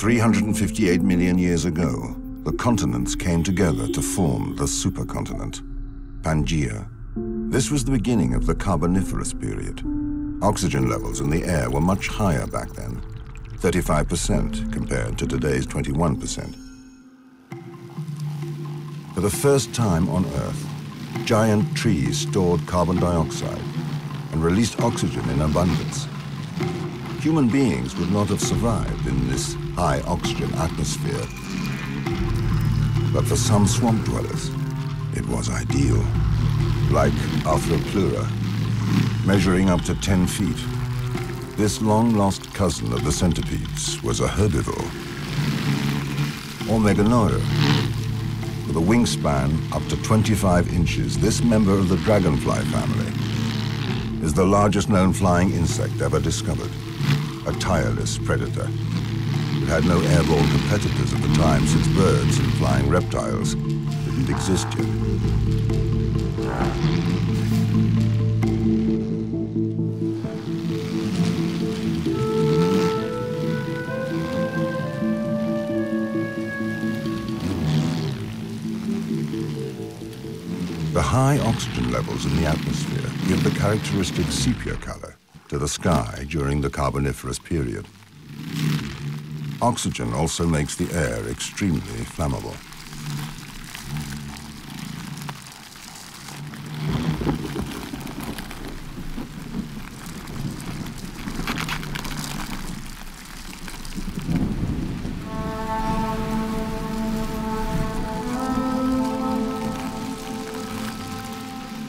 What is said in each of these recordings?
358 million years ago, the continents came together to form the supercontinent, Pangaea. This was the beginning of the Carboniferous period. Oxygen levels in the air were much higher back then, 35% compared to today's 21%. For the first time on Earth, giant trees stored carbon dioxide and released oxygen in abundance. Human beings would not have survived in this high oxygen atmosphere. But for some swamp dwellers, it was ideal. Like Arthropleura, measuring up to 10 feet. This long-lost cousin of the centipedes was a herbivore. Or Meganeura. With a wingspan up to 25 inches, this member of the dragonfly family is the largest known flying insect ever discovered. A tireless predator. It had no airborne competitors at the time since birds and flying reptiles didn't exist yet. The high oxygen levels in the atmosphere give the characteristic sepia color to the sky during the Carboniferous period. Oxygen also makes the air extremely flammable.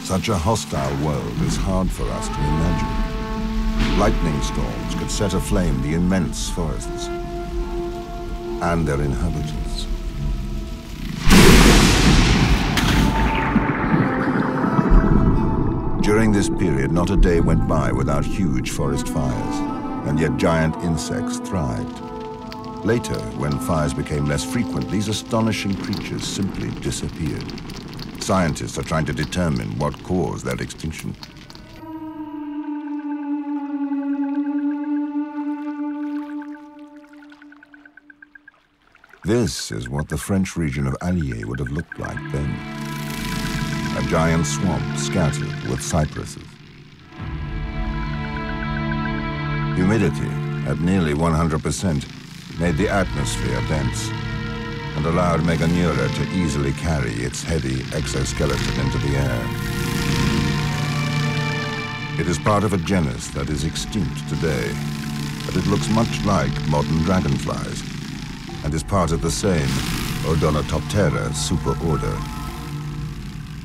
Such a hostile world is hard for us to imagine. Lightning storms could set aflame the immense forests and their inhabitants. During this period, not a day went by without huge forest fires, and yet giant insects thrived. Later, when fires became less frequent, these astonishing creatures simply disappeared. Scientists are trying to determine what caused their extinction. This is what the French region of Allier would have looked like then. A giant swamp scattered with cypresses. Humidity at nearly 100% made the atmosphere dense and allowed Meganeura to easily carry its heavy exoskeleton into the air. It is part of a genus that is extinct today, but it looks much like modern dragonflies and is part of the same Odonatoptera superorder.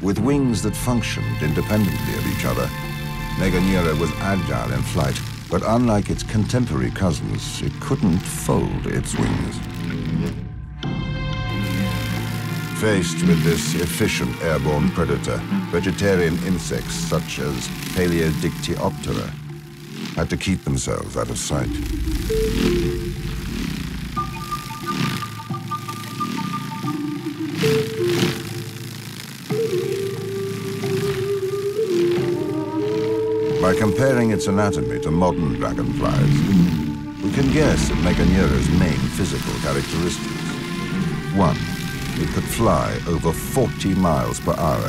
With wings that functioned independently of each other, Meganeura was agile in flight, but unlike its contemporary cousins, it couldn't fold its wings. Faced with this efficient airborne predator, vegetarian insects such as Paleodictyoptera had to keep themselves out of sight. By comparing its anatomy to modern dragonflies, we can guess at Meganeura's main physical characteristics. One, it could fly over 40 miles per hour.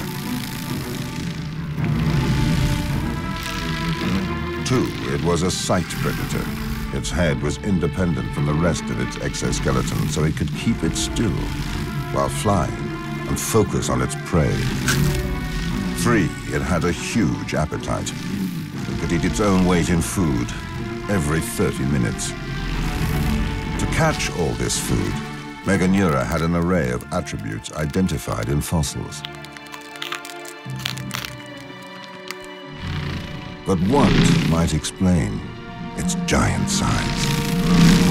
Two, it was a sight predator. Its head was independent from the rest of its exoskeleton, so it could keep it still while flying and focus on its prey. Three, it had a huge appetite. Could eat its own weight in food every 30 minutes. To catch all this food, Meganeura had an array of attributes identified in fossils. But what might explain its giant size?